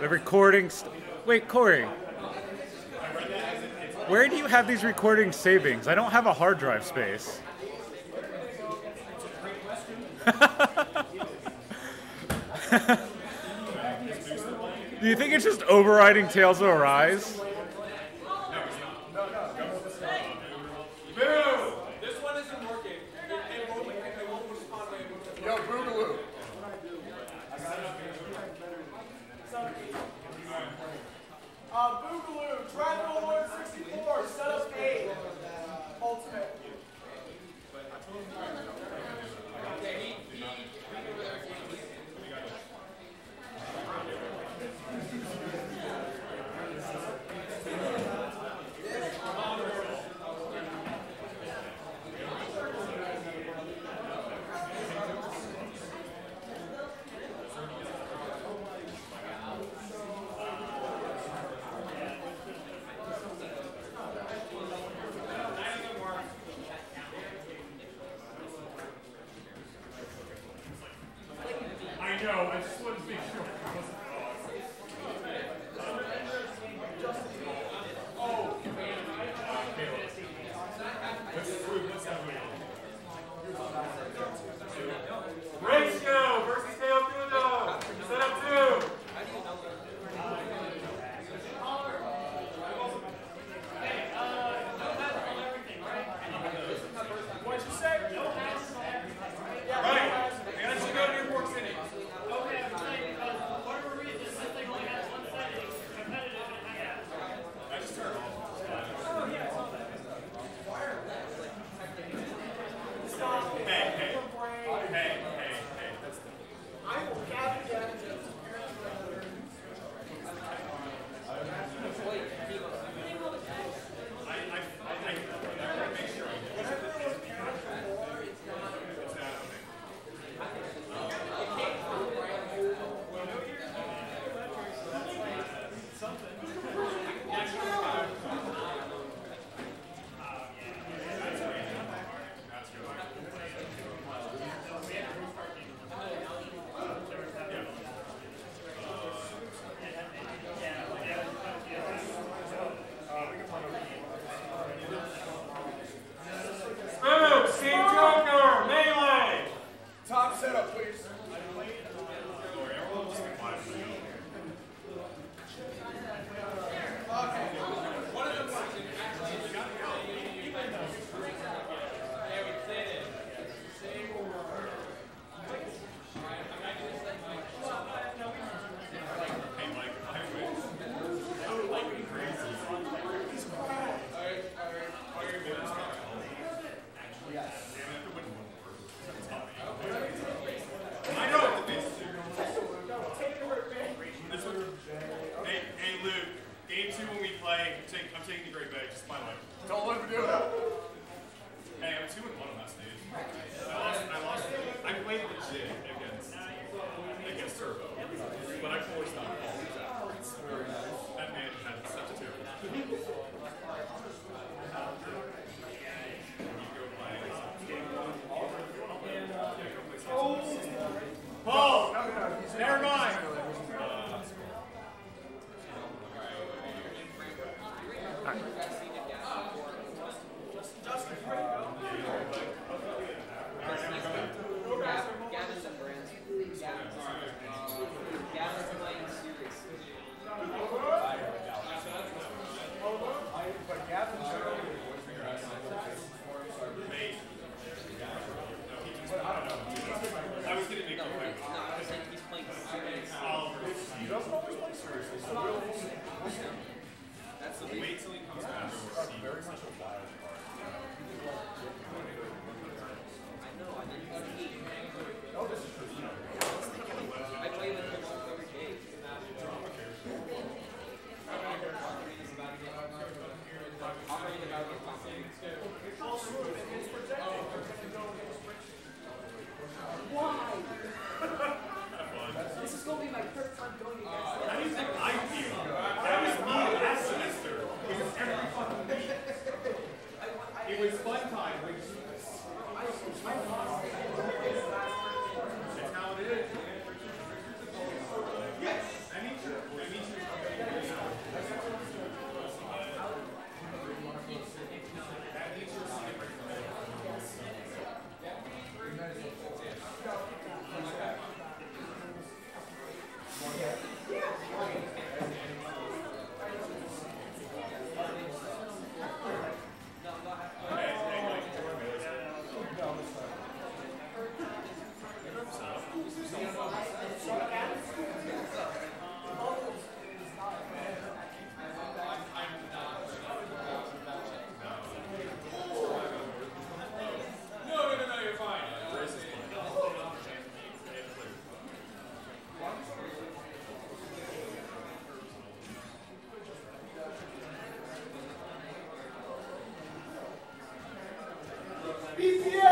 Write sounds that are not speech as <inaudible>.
The recording. Wait, Corey. Where do you have these recording savings? I don't have a hard drive space. <laughs> do you think it's just overriding Tales of Arise? Boo! This one isn't working. Yo, No, I just wanted to make sure. years. going to be my first time going against ah, How do you think I feel? That was me last semester. It was every fucking week. <laughs> It was fun time. Like, I, I, PCA.